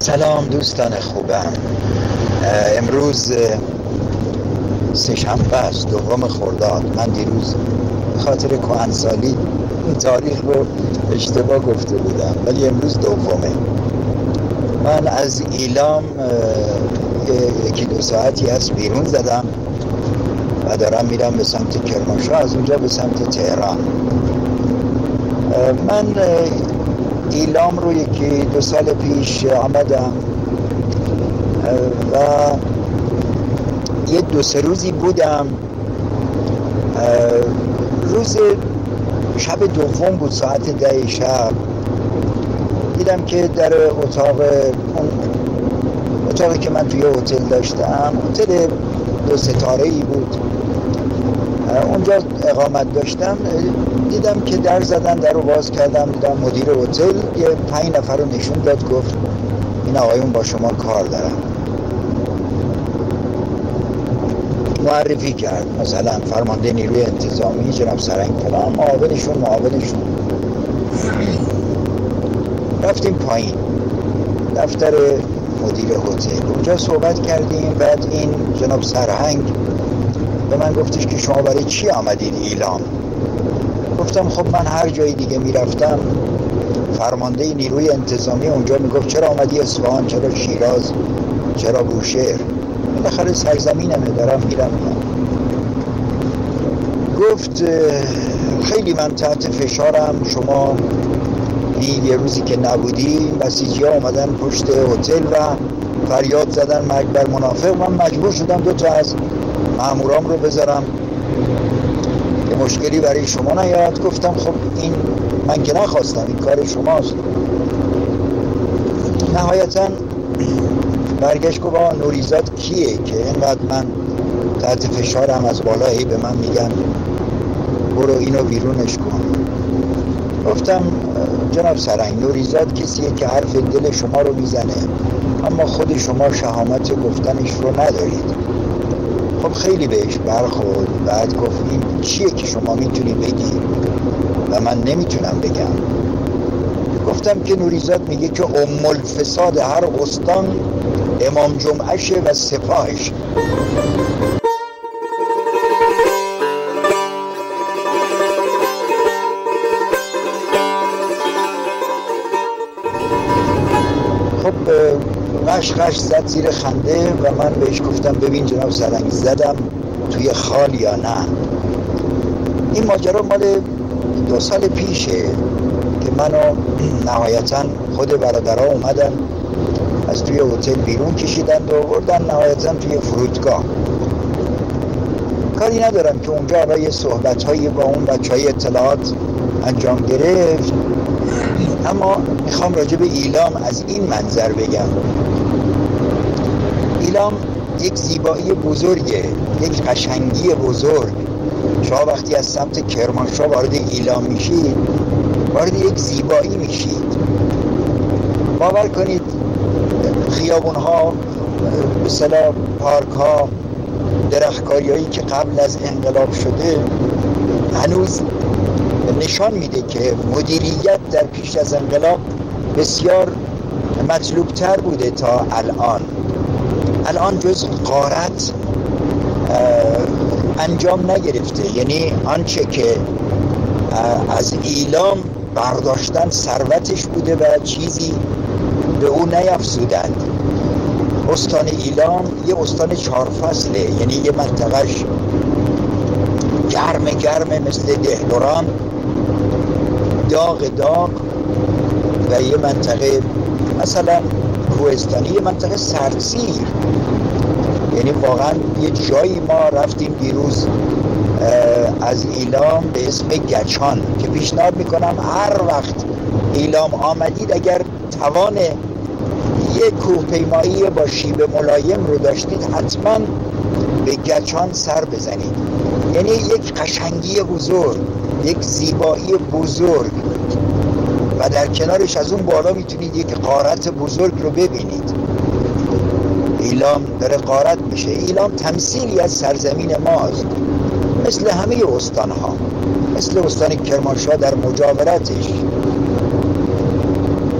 سلام دوستان خوبم. امروز سه شنبه است دوم خرداد. من دیروز خاطر کهنسالی تاریخ رو اشتباه گفته بودم ولی امروز دومه. من از ایلام یکی دو ساعتی از بیرون زدم و دارم میرم به سمت کرمانشاه از اونجا به سمت تهران. من ایلام رو یکی دو سال پیش آمدم. و یه دو سه روزی بودم. روز شب دوم بود ساعت ده شب. دیدم که در اتاق اتاقی که من توی هتل داشتم هتل دو ستاره ای بود. اونجا اقامت داشتم دیدم که در زدن در رو باز کردم دیدم مدیر هتل یه پنج نفر رو نشون داد گفت این آقایون با شما کار دارم معرفی کرد. مثلا فرمانده نیروی انتظامی جناب سرنگ فلان معاونشون معاونشون. رفتیم پایین. دفتر مدیر هتل. اونجا صحبت کردیم بعد این جناب سرهنگ به من گفتش که شما برای چی آمدید ایلام؟ گفتم خب من هر جای دیگه می‌رفتم فرمانده نیروی انتظامی اونجا می‌گفت چرا آمدی اصفهان چرا شیراز چرا بوشهر؟ بالاخره سرزمینمه دارم میرم. گفت خیلی من تحت فشارم شما این یه روزی که نبودی بسیجی ها اومدن پشت هتل و فریاد زدن مرگ بر منافق. من مجبور شدم دو تا از مامورام رو بذارم که مشکلی برای شما نیاد. گفتم خب این من که نخواستم این کار شماست. نهایتا برگشت گفت نوریزاد کیه که اینقدر من تحت فشارم از بالایی به من میگن برو اینو بیرونش کن. گفتم جناب سرنگ نوریزاد کسیه که حرف دل شما رو می‌زنه اما خود شما شهامت گفتنش رو ندارید. خب خیلی بهش برخورد. بعد گفتیم چیه که شما می‌تونی بگی؟ و من نمی‌تونم بگم. گفتم که نوریزاد میگه که ام الفساد هر استان امام جمعشه و سپاهش. قش زد زیر خنده و من بهش گفتم ببین جناب سرنگ زدم توی خال یا نه؟ این ماجرا مال دو سال پیشه که منو نهایتا خود برادرها اومدن از توی هتل بیرون کشیدند و بردن نهایتا توی فرودگاه. کاری ندارم که اونجا برای صحبت هایی با اون بچه های اطلاعات انجام گرفت. اما می‌خوام راجع به ایلام از این منظر بگم. ایلام یک زیبایی بزرگه یک قشنگی بزرگ. شما وقتی از سمت کرمانشاه وارد ایلام میشید وارد یک زیبایی میشید باور کنید خیابون ها مثلا پارک ها درختکاری هایی که قبل از انقلاب شده هنوز نشان میده که مدیریت در پیش از انقلاب بسیار مطلوب تر بوده تا الان. الان جز قارت انجام نگرفته. یعنی آنچه که از ایلام برداشتن ثروتش بوده و چیزی به او نیفزودند استان ایلام یه استان چهار فصله یعنی یه منطقهش گرم گرمه مثل دهلوران داغ داغ و یه منطقه مثلا کوهستانی یه منطقه سردسیر یعنی واقعا یه جایی ما رفتیم دیروز از ایلام به اسم گچان که پیشنهاد می‌کنم هر وقت ایلام آمدید اگر توان یک کوهپیمایی با شیب ملایم رو داشتید حتما به گچان سر بزنید. یعنی یک قشنگی بزرگ یک زیبایی بزرگ. و در کنارش از اون بالا می‌تونید یک قارت بزرگ رو ببینید. ایلام داره قارت میشه. ایلام تمثیلی از سرزمین ماست. مثل همه استان ها مثل استان کرمانشاه در مجاورتش.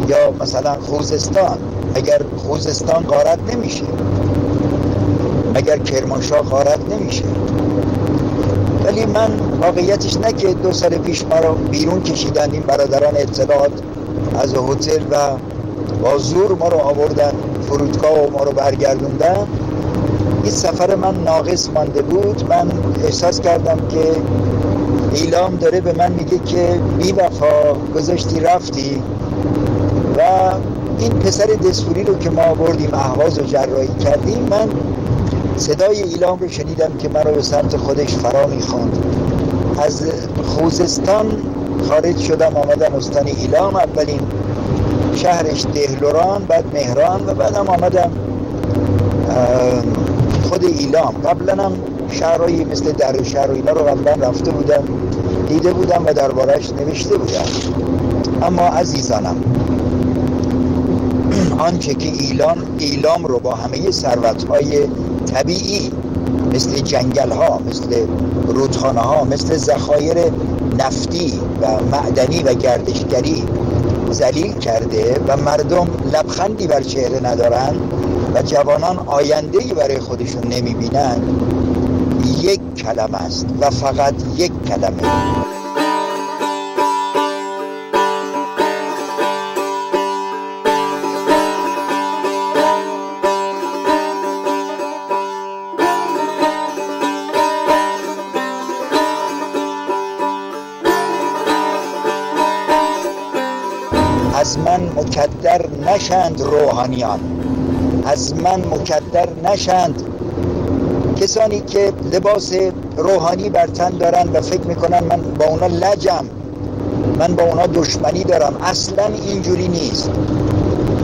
یا مثلا خوزستان. اگر خوزستان غارت نمیشه. اگر کرمانشاه غارت نمیشه. ولی من واقعیتش نه که دو سال پیش ما رو بیرون کشیدن این برادران اطلاعات از هتل و با زور ما رو آوردن فرودگاه و ما رو برگردوندن. این سفر من ناقص مانده بود. من احساس کردم که ایلام داره به من میگه که بی وفا گذاشتی رفتی و این پسر دستوری رو که ما بردیم احواز و جراحی کردیم من صدای ایلام رو شنیدم که من رو به سمت خودش فرا می‌خواند. از خوزستان خارج شدم آمدم استان ایلام اولین شهرش دهلوران بعد مهران و بعدم آمدم خود ایلام. قبلا هم شهرهایی مثل در شهر و اینا رو قبلا رفته بودم دیده بودم و دربارش نوشته بودم. اما عزیزانم آنچه که ایلان ایلام رو با همه ثروت های طبیعی مثل جنگل ها مثل رودخانه ها مثل ذخایر نفتی و معدنی و گردشگری زلیل کرده و مردم لبخندی بر چهره ندارن و جوانان آینده برای خودشون نمی‌بینن. یک کلمه است و فقط یک کلمه. از من مکدر نشند روحانیان. از من مکدر نشند کسانی که لباس روحانی بر تن دارن و فکر می‌کنن من با اونا لجم. من با اونا دشمنی دارم. اصلا اینجوری نیست.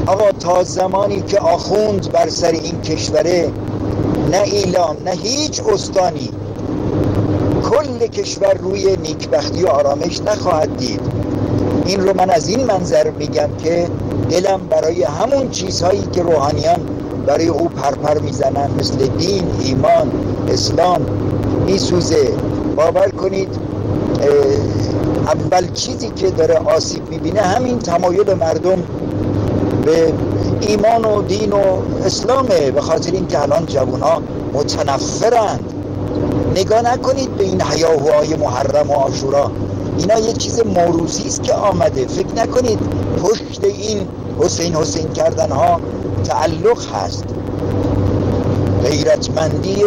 آقا تا زمانی که آخوند بر سر این کشوره نه ایلام نه هیچ استانی کل کشور روی نیکبختی و آرامش نخواهد دید. این رو من از این منظر میگم که دلم برای همون چیزهایی که روحانیان برای او پرپر می‌زنن مثل دین ایمان اسلام میسوزه. باور کنید اول چیزی که داره آسیب می‌بینه همین تمایل مردم به ایمان و دین و اسلامه به خاطر اینکه الان جوان ها متنفرند نگاه نکنید به این حیاهوهای محرم و آشورا اینا یه چیز موروسی است که آمده. فکر نکنید پشت این حسین حسین کردن ها تعلق هست. غیرتمندی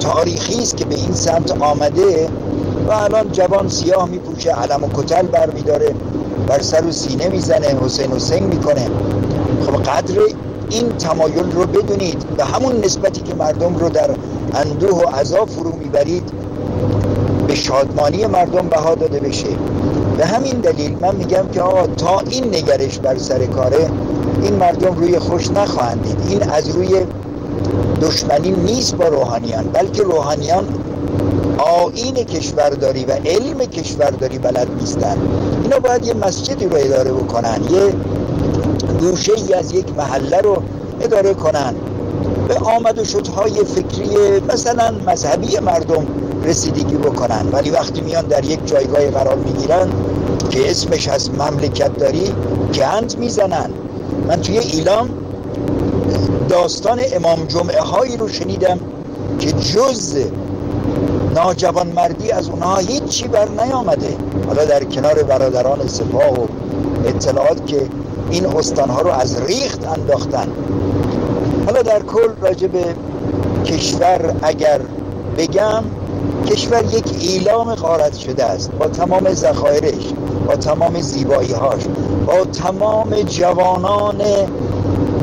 تاریخی است که به این سمت آمده و الان جوان سیاه میپوشه علم و کتل بر میداره بر سر و سینه می‌زنه حسین حسین می‌کنه. خب قدر این تمایل رو بدونید. به همون نسبتی که مردم رو در اندوه و عذاب فرو می‌برید به شادمانی مردم بها داده بشه. به همین دلیل من میگم که آقا تا این نگرش بر سر کاره این مردم روی خوش نخواهند دید. این از روی دشمنی نیست با روحانیان بلکه روحانیان آین کشورداری و علم کشورداری بلد نیستن اینا باید یه مسجدی رو اداره بکنن یه گوشه ای از یک محله رو اداره کنن. به آمد و شدهای فکری مثلا مذهبی مردم رسیدگی بکنن. ولی وقتی میان در یک جایگاه قرار می‌گیرن که اسمش از مملکت داری گند می‌زنن. من توی ایلام داستان امام جمعه هایی رو شنیدم که جز ناجوان مردی از اونها هیچی بر نیامده. حالا در کنار برادران سپاه و اطلاعات که این استانها رو از ریخت انداختن. حالا در کل راجع به کشور اگر بگم کشور یک ایلام غارت شده است. با تمام ذخایرش با تمام زیبایی هاش با تمام جوانان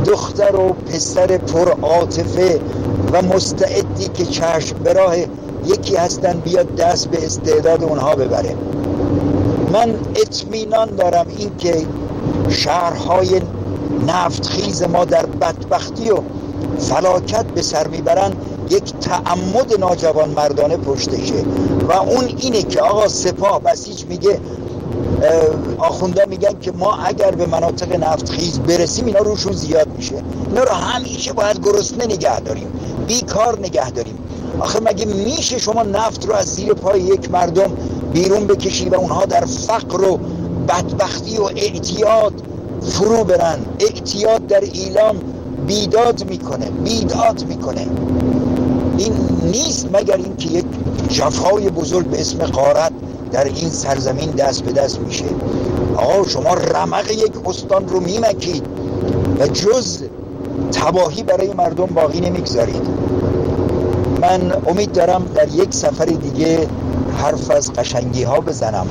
دختر و پسر پر عاطفه و مستعدی که چشم به راه یکی هستن بیاد دست به استعداد اونها ببره. من اطمینان دارم اینکه شهرهای نفتخیز ما در بدبختی و فلاکت به سر می‌برن. یک تعمد ناجوان مردانه پشتشه و اون اینه که آقا سپاه بسیج میگه آخونده میگن که ما اگر به مناطق نفتخیز برسیم اینا روشون زیاد میشه. اینا رو همیشه باید گرسنه نگه داریم. بیکار نگه داریم. آخه مگه میشه شما نفت رو از زیر پای یک مردم بیرون بکشی و اونها در فقر و بدبختی و اعتیاد فرو برن؟ اعتیاد در ایلام بیداد می‌کنه بیداد می‌کنه. این نیست مگر اینکه یک جفای بزرگ به اسم قارت در این سرزمین دست به دست میشه؟ آقا شما رمق یک استان رو میمکید و جز تباهی برای مردم باقی نمی‌گذارید. من امید دارم در یک سفر دیگه حرف از قشنگی ها بزنم.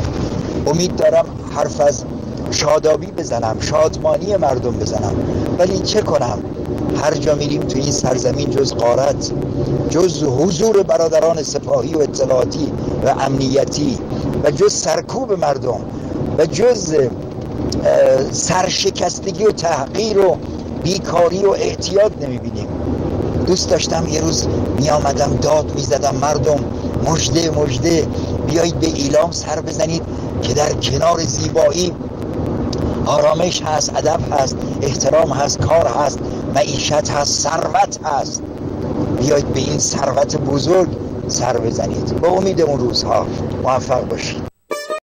امید دارم حرف از شادابی بزنم شادمانی مردم بزنم. ولی چه کنم؟ هر جا میریم تو این سرزمین جز قارت جز حضور برادران سپاهی و اطلاعاتی و امنیتی و جز سرکوب مردم و جز سرشکستگی و تحقیر و بیکاری و اعتیاد نمی‌بینیم. دوست داشتم یه روز می آمدم داد می زدم مردم مجده مجده بیایید به ایلام سر بزنید که در کنار زیبایی آرامش هست ادب هست احترام هست کار هست معیشت هست ثروت هست. بیایید به این ثروت بزرگ سر بزنید. با امید اون روزها موفق باشید.